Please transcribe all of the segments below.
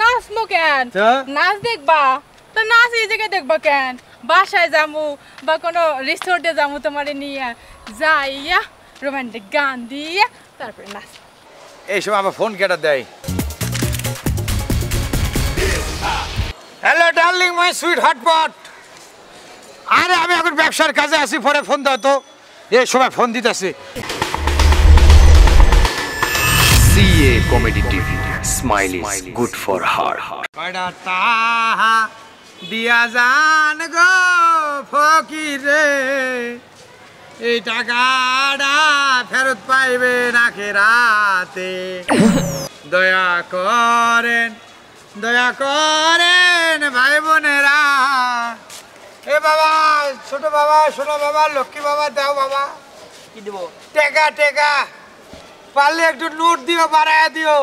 নাচমু কেন? নাচ দেখবা? তো নাচ এই জায়গায় দেখবা কেন? বাসায় যামু বা কোনো রিসোর্টে যামু তোমারে নিয়ে। যাইয়া রোমান্টিক গান দিয়ে তারপরে নাচ। এই সময় আমার ফোন কেটে দেয়। Hello darling my sweet hotpot আরে আমি এখন ব্যবসার কাজে আছি পরে ফোন দাও তো। এই সময় ফোন দিতেছি। CA comedy TV. Smile is good for heart. কয়টা তাহা দিয়া জান গো ফকিরে এই টাকাটা ফেরত পাইবে নাকি রাতে? দয়া করেন দয়া করেন ভাই বোনেরা। এ বাবা ছোট বাবা ছোট বাবা লক্ষ্মী বাবা দাও বাবা। কি দেবো? টেকা টেকা। পারলে একটু নোট দিও বাড়ায় দিও।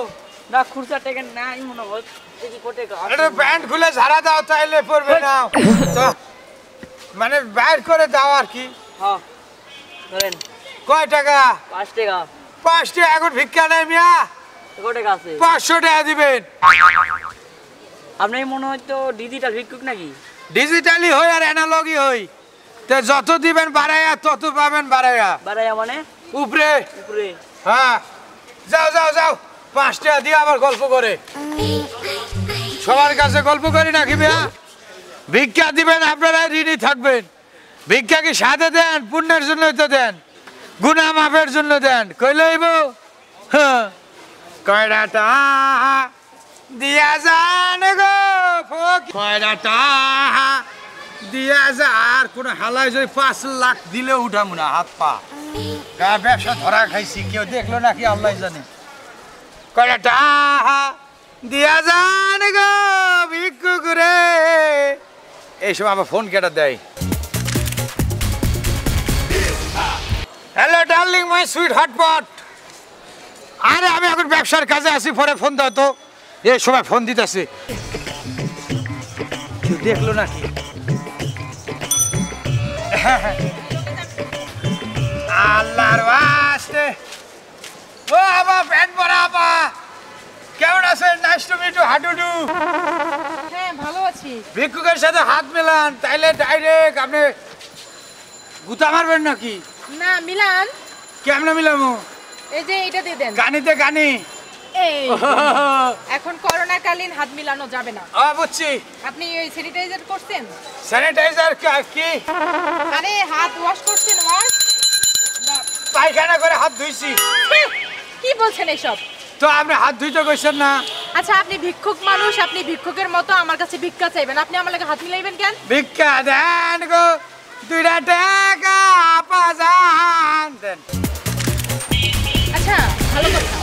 না খুরসা টেকে নাই মনে হয়। দেখি কোটে গা প্যান্ট খুলে ঝাড়া দাও তাইলে পড়বে না। তো মানে বাইর করে দাও আর কি। হ্যাঁ ধরেন। কয় টাকা? পাঁচ টাকা। পাঁচ টাকা এখন ভিক্ষা নেই মিয়া। কোটে আছে। পাঁচশো টাকা দিবেন। আপনি মনে হয় তো ডিজিটাল ভিক্ষুক নাকি? ডিজিটালি হই আর অ্যানালগই হই। তো যত দিবেন বাড়াইয়া তত পাবেন বাড়াইয়া। বাড়াইয়া মানে? উপরে। উপরে। হ্যাঁ। যাও যাও যাও। পাঁচ দিয়ে আবার গল্প করে। সবার কাছে গল্প করি নাকি মিয়া ভিক্ষা দিবেন, আপনারা ঋণী থাকবেন। ভিক্ষা কি সাথে দেন, পুণ্যের জন্য তো দেন গুনা মাফের জন্য দেন। কইলেইব হ্যাঁ। কয়টা টাহা দিয়া যান গো টাহা দিয়া যা আর কোন হালাই যদি পাঁচ লাখ দিলে উঠাম না, হাত পা। গা ব্যবসা ধরা খাইছি, কেউ দেখল নাকি, আল্লাহ জানে। কয়টা দিয়া রে এই সময় আমার ফোন কেটে দেয়। হ্যালো সুইট হটপট আরে, আমি এখন ব্যবসার কাজে আছি, পরে ফোন দাও তো। এই সময় ফোন দিতেছি। দেখল নাকি? আল্লাহর ও আপা কেমন আছেন? নাইস টু মিট হাডুডু। হ্যাঁ ভালো আছি। ভিক্ষুকের সাথে হাত মেলান তাইলে ডাইরেক্ট আপনি গুতা মারবেন নাকি? না মিলান। কেমনে মিলামু? এই যে এটা দিয়ে দেন। গানিতে গানি। এই। এখন করোনাকালীন হাত মিলানো যাবে না। ও বুঝছি। আপনি ওই স্যানিটাইজার করছেন? স্যানিটাইজার কি আরে হাত ওয়াশ করছেন ওয়াশ পায়খানা করে হাত ধুইছি। কি বলছেন এসব তো আপনি হাত ধুইতে কইছেন না। আচ্ছা আপনি ভিক্ষুক মানুষ আপনি ভিক্ষুকের মতো আমার কাছে ভিক্ষা চাইবেন। আপনি আমার লাগে হাত মিলাইবেন কেন? ভিক্ষা দেন গো দুইটা টাকা আপা যান দেন। আচ্ছা ভালো কথা।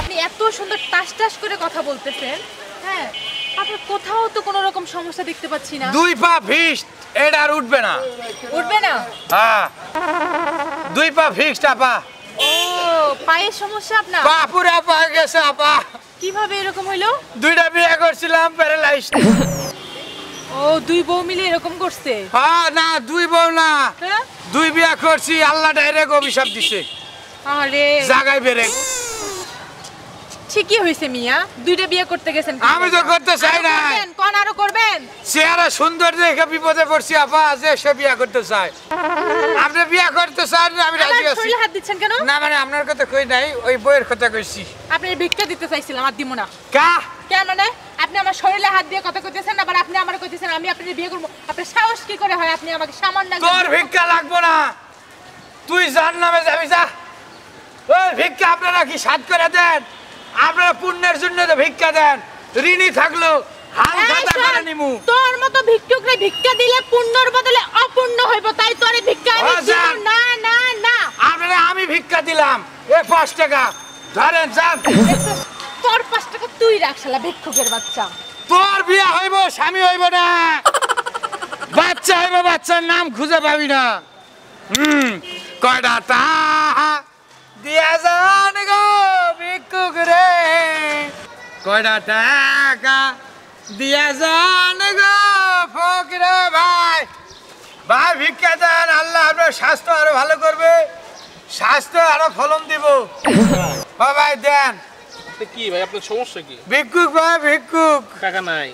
আপনি এত সুন্দর টাস টাস করে কথা বলতেছেন হ্যাঁ? আপনার কোথাও তো কোনো রকম সমস্যা দেখতে পাচ্ছি না। দুই পা ফিক্সড এটা আর উঠবে না। উঠবে না? হ্যাঁ। দুই পা ফিক্সড আপা। ও পায়ের সমস্যা আপনার? পা পুরা পা গেছে আপা। কীভাবে এরকম হইল? দুইটা বিয়ে করছিলাম প্যারালাইজ ও দুই বউ মিলে এরকম করছে? হ্যাঁ না দুই বউ না। হ্যাঁ? দুই বিয়া করছি আল্লাহ ডাইরেক্ট অভিশাপ দিছে। আরে। জাগাই বেড়ে। ঠিকই হয়েছে মিয়া দুইটা বিয়ে করতে গেছেন আমি তো? করতে চাই না। কোন আরও করবেন? চেহারা সুন্দর দেখে বিপদে পড়ছি আপা যে সে বিয়া করতে চায়। আপনি বিয়া করতে চান আমি রাজি আছি। হাত দিচ্ছেন কেন? না মানে আপনার কথা কই নাই ওই বইয়ের কথা কইছি। আপনি ভিক্ষা দিতে চাইছিলাম আর দিব না কা কেন মানে? আপনি আমার শরীরে হাত দিয়ে কথা কইতেছেন আবার আপনি আমার কইতেছেন আমি আপনার বিয়ে করব। আপনার সাহস কি করে হয় আপনি আমাকে সামান্য তোর ভিক্ষা লাগবো না। তুই যার নামে যাবি যা। ওই ভিক্ষা আপনারা কি সাত করে দেন? আপনারা পুণ্যের জন্য তো ভিক্ষা দেন। ঋণী থাকল হাল এই খাতা করে নিমু। তোর মতো ভিক্ষুকরে ভিক্ষা দিলে পুণ্যর বদলে অপূর্ণ হইব তাই তোরে ভিক্ষা আমি ও, দিব যান। না না না আপনারা আমি ভিক্ষা দিলাম এ পাঁচ টাকা। ধরেন যান। তোর পাঁচ টাকা তুই রাখ শালা ভিক্ষুকের বাচ্চা। তোর বিয়া হইব স্বামী হইব না। বাচ্চা হইব বাচ্চার নাম খুঁজে পাবি না। হুম কয়টা? টাহা দিয়া যান গো ভিক্ষুক রে। কয়টা টাকা? দিয়া যান গো ফকিরে ভাই। ভাই ভিক্ষা দেন আল্লাহ আপনার স্বাস্থ্য আরও ভালো করবে। স্বাস্থ্য আরও ফলন দিব। ভাই দেন। কি ভাই আপনার সমস্যা কি? ভিক্ষুক ভাই ভিক্ষুক। টাকা নাই।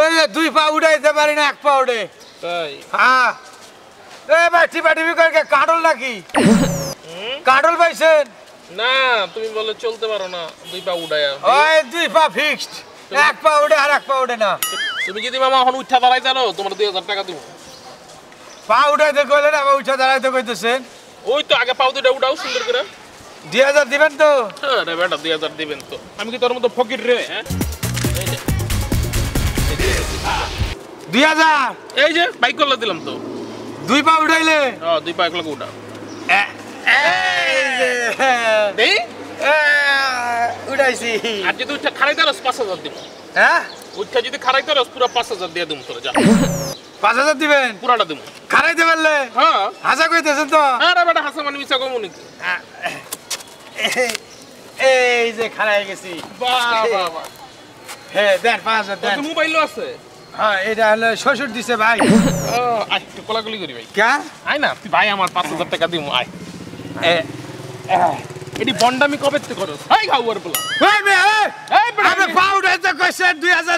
এই দুই পা উঠাইতে পারি না এক পা উঠে তাই? হ্যাঁ। এ ভাই টিপা টিপি করে কাটল নাকি? কাটল পাইছেন? না তুমি বলে চলতে পারো না দুই পা উড়াইয়া ওই দুই পা ফিক্সড এক পা উঠে আর এক পা উঠে না। তুমি যদি মামা এখন উঠা দাঁড়াই জানো তোমার দুই হাজার টাকা দিব। পা উঠাইতে কইলেন আবার উঠা দাঁড়াইতে কইতেছেন। ওই তো আগে পাও দুটা উঠাও সুন্দর করে। দুই হাজার দিবেন তো? হ্যাঁ রে বেটা দুই হাজার দিবেন তো। আমি কি তোর মতো ফকির রে হ্যাঁ? দুই হাজার? এই যে বাইক করলে দিলাম তো। দুই পা উঠাইলে? হ্যাঁ দুই পা এক লাখ উঠা এ- এই যে, দেই? উঠাইছি। আর যদি উঠা খারাই দাঁড়াস পাঁচ হাজার দিব। হ্যাঁ? উঠা যদি খারাই দাঁড়াস পুরো পাঁচ হাজার দিয়ে দিব তোর যা। পাঁচ হাজার দিবেন? পুরাটা দিব খারাইতে পারলে? হ্যাঁ। হাসা কইতেছেন তো? হ্যাঁ রে বেটা হাসা মানে মিছা কমু নাকি? এই- যে খারাই গেছি। বাহ বাহ বাহ হ্যাঁ দেন পাঁচ হাজার দেন। মোবাইলও আছে? হ্যাঁ এটা হলো শ্বশুর দিছে ভাই। ও কোলাকুলি করি ভাই। কে? আয় না তুই ভাই আমার পাঁচ হাজার টাকা দিব আয়। এ- এটি বন্ডামি কবে করো মেয়ে, এই!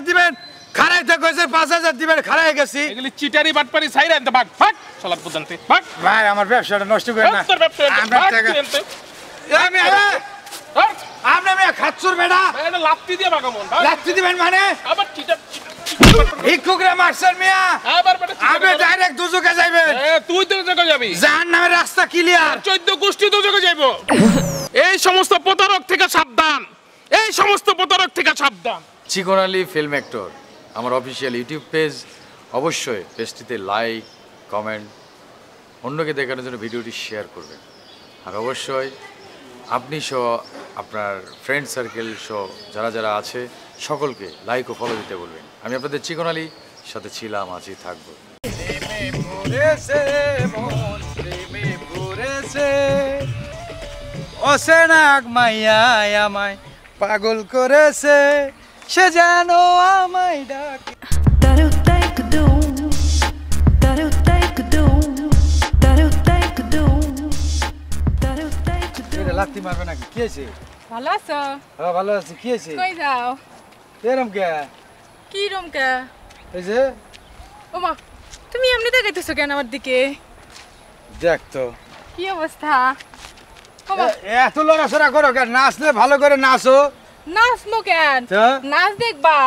দিবেন। খারাইতে পাঁচ হাজার দিবেন খারাই গেছি। এগুলি চিটারি বাটপারি ভাগ ভাগ শালার ভাগ ভাই আমার ব্যবসাটা নষ্ট করেন না। আমরা টাকা- আপনি মেয়ে খাচ্ছুর বেটা। এটা লাত্তি দিয়ে ভাগামন দিবেন মানে? আবার চিটার ভিক্ষুকরা মারছেন মিয়া। আবার আপনি ডাইরেক্ট দুজকে যাইবেন। তুই তো যাবি। যার নামে রাস্তা ক্লিয়ার চৈদ্দ গোষ্ঠী তো জায়গা যাইব। এই সমস্ত প্রতারক থেকে সাবধান। এই সমস্ত প্রতারক থেকে সাবধান। Chikon Ali film actor. আমার অফিসিয়াল ইউটিউব পেজ অবশ্যই পেজটিতে লাইক কমেন্ট অন্যকে দেখানোর জন্য ভিডিওটি শেয়ার করবেন। আর অবশ্যই আপনি সহ আপনার ফ্রেন্ড সার্কেল সহ যারা যারা আছে, সকলকে লাইক ও ফলো দিতে বলবেন। আমি আপনাদের চিকন আলী, সাথে ছিলাম আছি থাকব। অসেনাক মাইয়া আমায় পাগল করেছে। সে যেন আমায় ডাকে। লাত্তি মারবে নাকি? কি আছে ভালো আছো? হ্যাঁ ভালো আছে। কি আছে কই যাও? এরম কে? কি রুম কে? এই যে? ওমা তুমি এমনি দেখাইতেছো কেন আমার দিকে? দেখ তো। কি অবস্থা? এত লড়াচড়া করো কেন? নাচলে ভালো করে নাচো। নাচবো কেন? নাচ দেখবা?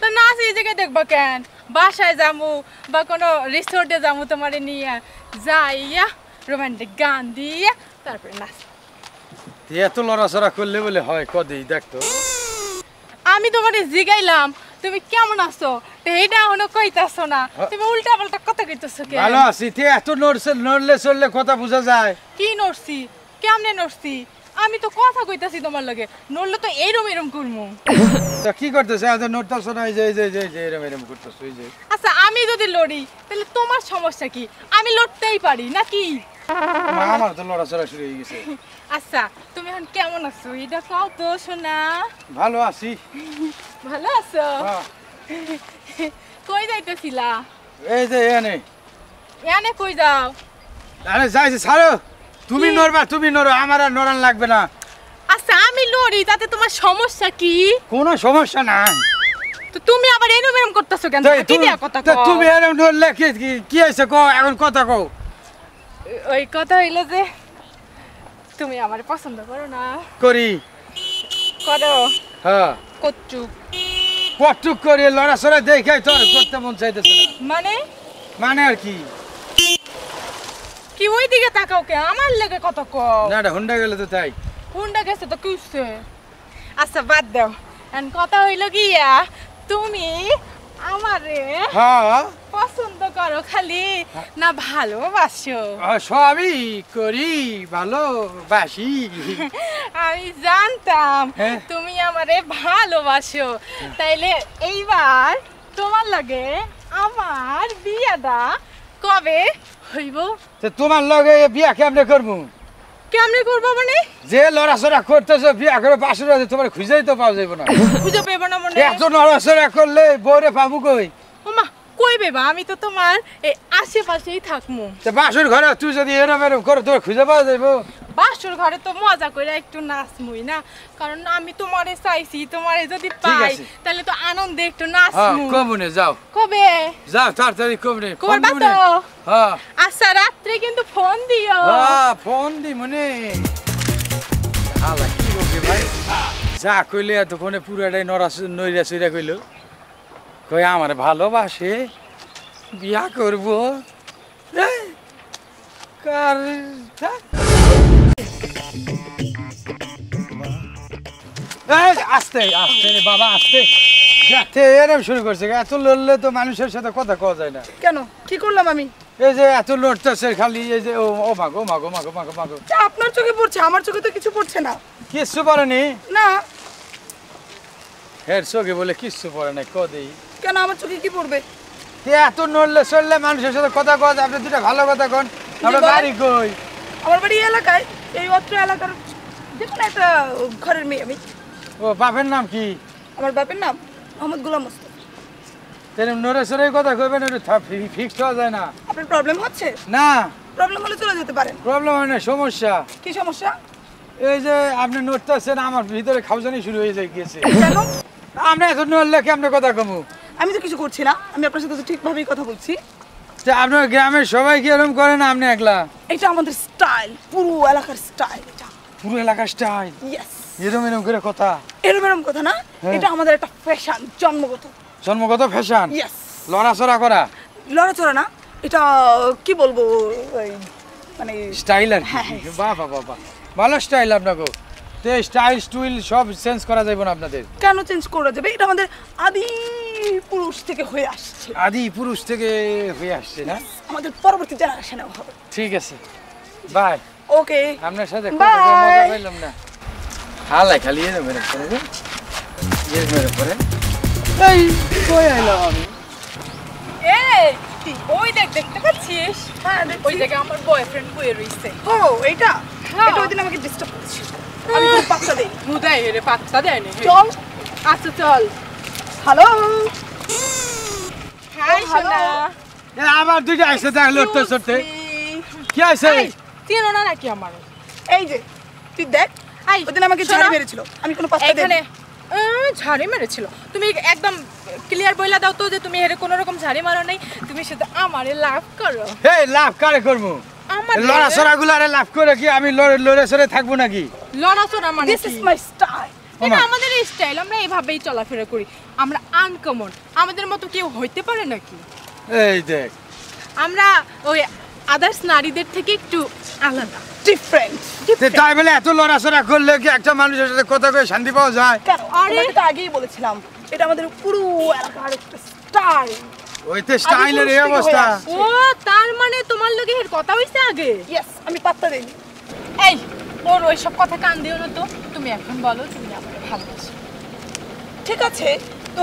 তো নাচ এই জায়গায় দেখবা কেন? বাসায় যামু বা কোনো রিসোর্টে যামু তোমার নিয়ে। যাইয়া রোমান্টিক গান দিয়ে তারপরে নাচ। এত লড়াচড়া করলে বলে হয় কদি দেখ তো। আমি তোমার জিগাইলাম তুমি কেমন আছো? এইটা এখনও কইতাছো না। তুমি উল্টা পাল্টা কথা কইতাছো কেন? ভালো আছি। তে এত নড়ছে নড়লে চললে কথা বোঝা যায়। কি নড়ছি? কেমনে নড়ছি? আমি তো কথা কইতাছি তোমার লগে। নড়লে তো এরম এরম করমু। তা কি করতেছে? এত নড়তেছো না এই যে এই যে এই যে, এই যে এরম এরম করতেছো এই যে। আচ্ছা আমি যদি লড়ি তাহলে তোমার সমস্যা কি? আমি লড়তেই পারি নাকি? মা, আমার তো লড়াচড়া শুরু হয়ে গেছে। আচ্ছা তুমি এখন কেমন আছো? এটা কও তো শোনা ভালো আছি। ভালো আছো। কই যাইতেছিলা? এই যে এনে এনে কই যাও? আরে যাইছে ছাড়ো। তুমি নড়বা তুমি নড়ো আমার আর নড়ান লাগবে না। আচ্ছা আমি লড়ি তাতে তোমার সমস্যা কি? কোনো সমস্যা নাই। তো তুমি আবার এরম এরম করতেছো কেন? কি তুমি- দিয়া কথা কও? তুমি এরম নড়লে কি কি- কি হয়েছে কো এখন কথা কও। ওই কথা হইল যে তুমি আমার পছন্দ করো না। করি। করো। হ্যাঁ। কচ্চু কটুক করে লড়াচড়া দেখে তো আর করতে মন চাইতেছে মানে? মানে আর কি? কি ওই দিকে তাকাও কে? আমার লেগে কত কম না এটা হুন্ডা গেলে তো তাই। হুন্ডা গেছে তো কিসে? আচ্ছা বাদ দাও। এখন কথা হইল গিয়া তুমি আমারে হ্যাঁ? পছন্দ করো খালি না ভালোবাসো? সবই করি ভালো বাসি আমি জানতাম হ্যাঁ। তুমি আমারে ভালোবাসো। তাইলে এইবার তোমার লাগে আমার বিয়াটা কবে? হইব? তো তোমার লগে বিয়া কেমনে করব? কেমনে করব মানে? যে লড়াচড়া করতেছো বিয়া করে বাসুর আছে তোমার খুঁজেই তো পাওয়া যাবে না। খুঁজে পাবো না মনে। এত নড়াচড়া করলে বউরে পাবো কই? ওমা কই বেবা আমি তো তোমার এই আশেপাশেই থাকমু। তা বাসুর ঘরে তুই যদি এরম এরম করো তোর খুঁজে পাওয়া যাইবো। বাসর ঘরে তো মজা করে একটু নাচমুই না? কারণ আমি তোমারে চাইছি তোমারে যদি পাই তাহলে তো আনন্দে একটু হ্যাঁ নাচমু। কমুনে যাও। কবে? যাও তাড়াতাড়ি কমুনে কবে ফোন বাতো হ্যাঁ। আচ্ছা রাত্রে কিন্তু ফোন দিও। হ্যাঁ ফোন দি মনে। হালা কি করবে ভাই? যা কইলে এতক্ষণে পুরাটাই নরা নইরা সইরা কইল। কই আমার ভালোবাসে বিয়া করব? কার। আস্তে আস্তে রে বাবা আস্তে। যাতে এরম শুরু করছে এত লড়লে তো মানুষের সাথে কথা কওয়া যায় না। কেন? কি করলাম আমি? এই যে এত লড়তেছে খালি এই যে ও মাগো মাগো মাগো মাগো মাগো আপনার চোখে পড়ছে আমার চোখে তো কিছু পড়ছে না। কিচ্ছু পড়েনি না? হের চোখে বলে কিচ্ছু পড়ে নাই কদেই কেন আমার চোখে কি পড়বে? তে এত নড়লে চললে মানুষের সাথে কথা যায় আপনি দুটা ভালো কথা কন। আমরা বাড়ি কই? আমার বাড়ি এলাকায় এই অত্র এলাকার দেখুন একটা ঘরের মেয়ে আমি। ও বাপের নাম কি? আমার বাপের নাম মোহাম্মদ গোলাম মোস্তফা। তাহলে নড়ে সরে কথা কইবেন একটু ফিক্সড হওয়া যায় না। আপনার প্রবলেম হচ্ছে? না। প্রবলেম হলে চলে যেতে পারেন। প্রবলেম হয় না সমস্যা। কি সমস্যা? এই যে আপনি নড়তেছেন আমার ভিতরে খাওজানি শুরু হয়ে যায় গিয়েছে কেন? আপনি এত নড়লে কেমনে কথা কমু? আমি তো কিছু করছি না। আমি আপনার সাথে তো ঠিকভাবেই কথা বলছি। আপনার গ্রামের সবাই কি এরকম করে না আপনি একলা? এটা আমাদের স্টাইল পুরো এলাকার স্টাইল এটা। পুরো এলাকার স্টাইল ইয়েস এরম এরম করে কথা? এরম এরম কথা না হ্যাঁ। এটা আমাদের একটা ফ্যাশন জন্মগত। জন্মগত ফ্যাশন ইয়েস লড়াচড়া করা? লড়াচড়া না এটা কি বলব মানে স্টাইল আর হ্যাঁ, হ্যাঁ। বাহ বাহ বাহ বাহ। ভালো স্টাইল আপনাকে। তো স্টাইল স্টুইল সব চেঞ্জ করা যাবে না আপনাদের? কেন চেঞ্জ করা যাবে? এটা আমাদের আদি পুরুষ থেকে হয়ে আসছে। আদি পুরুষ থেকে হয়ে আসছে না? আমাদের পরবর্তী জেনারেশনেও হবে। ঠিক আছে। বাই ওকে আপনার সাথে Bye. কথা বলে মজা পাইলাম না। হালাই খালি এরম এরম করে। এরম এরম করে এই কই আইলাম আমি? এই ওই দেখ দেখতে পাচ্ছিস? হ্যাঁ ওই জায়গায় আমার বয়ফ্রেন্ড বয়ে রইছে। ও এইটা? হ্যাঁ। এটা ওই দিন আমাকে ডিস্টার্ব করেছিল। আমি খুব পাত্তা দেই মুদাই রে পাত্তা দেয়নি। চল। আচ্ছা চল। হ্যালো হাই সোনা এ, আবার দুইটা আইসে দেখ লড়তে চড়তে কি চেনো না নাকি আমার? এই যে তুই দেখ এই, ওই দিন আমাকে। ঝাড়ি মেরেছিল? আমি কোনো পাত্তা দেই এখানে আহ, ঝাড়ি মেরেছিল। তুমি একদম ক্লিয়ার বইলা দাও তো যে তুমি এর কোনো রকম ঝাড়ি মারো নাই। তুমি শুধু আমারে লাভ করো। এই লাভ কারে করব? আমার লড়াচড়া গুলারে লাভ করে কি আমি লড়ে লড়ে সরে থাকব নাকি? লড়াচড়া মানে দিস ইজ মাই স্টাইল এটা আমাদের স্টাইল আমরা এভাবেই চলাফেরা করি। আমরা আনকমন আমাদের মতো কেউ হইতে পারে নাকি? এই দেখ। আমরা ওই আদার্স নারীদের থেকে একটু আলাদা। ডিফারেন্ট তাই বলে এত লড়াচড়া করলে কি একটা মানুষের সাথে কথা কয়ে শান্তি পাওয়া যায়? আরে- তো আগেই বলেছিলাম। এটা আমাদের পুরো এলাকার একটা স্টাইল ওইতে স্টাইলের এই অবস্থা। ও তার মানে তোমার লগে এর কথা হইছে আগে? ইয়েস আমি পাত্তা দেইনি। এই ওর ওইসব কথা কান দিও না তো। তুমি এখন বলো তুমি আমাকে ভালোবাসো। ঠিক আছে তো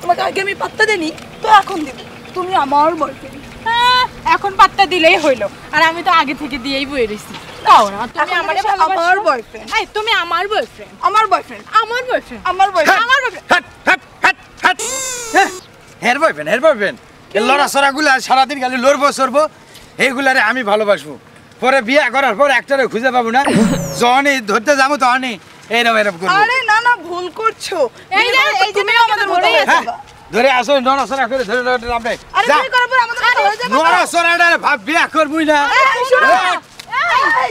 তোমাকে আগে আমি পাত্তা দেইনি তো এখন দিব। তুমি আমার বয়ফ্রেন্ড হ্যাঁ, এখন পাত্তা দিলেই হইল। আর আমি তো আগে থেকে দিয়েই বই রইছি। তাও না তুমি আমারে আমার বয়ফ্রেন্ড এই তুমি আমার বয়ফ্রেন্ড আমার বয়ফ্রেন্ড আমার বয়ফ্রেন্ড আমার বয়ফ্রেন্ড আমার boyfriend। হাট হাট হাট হাট হের বয়ফ্রেন্ড হের বয়ফ্রেন্ড এই লড়াচড়া গুলা সারাদিন খালি লড়বো সরবো এইগুলারে আমি ভালোবাসবো। পরে বিয়া করার পর একটারে খুঁজে পাবো না। জনি ধরতে যাব তখনই এইরকম এরকম করব। আরে না না ভুল করছ। এই যে, বিয়ে এই যে তুমিও আমাদের মতো হ্যাঁ। ধরে আসো নড়াচড়া করে ধরে ধরে ধরে আপনি আরে যা। করার পর আমাদের হয়ে যাবে। নড়াচড়াটা ভাব বিয়া করবুই না। এই, শুনো। এই,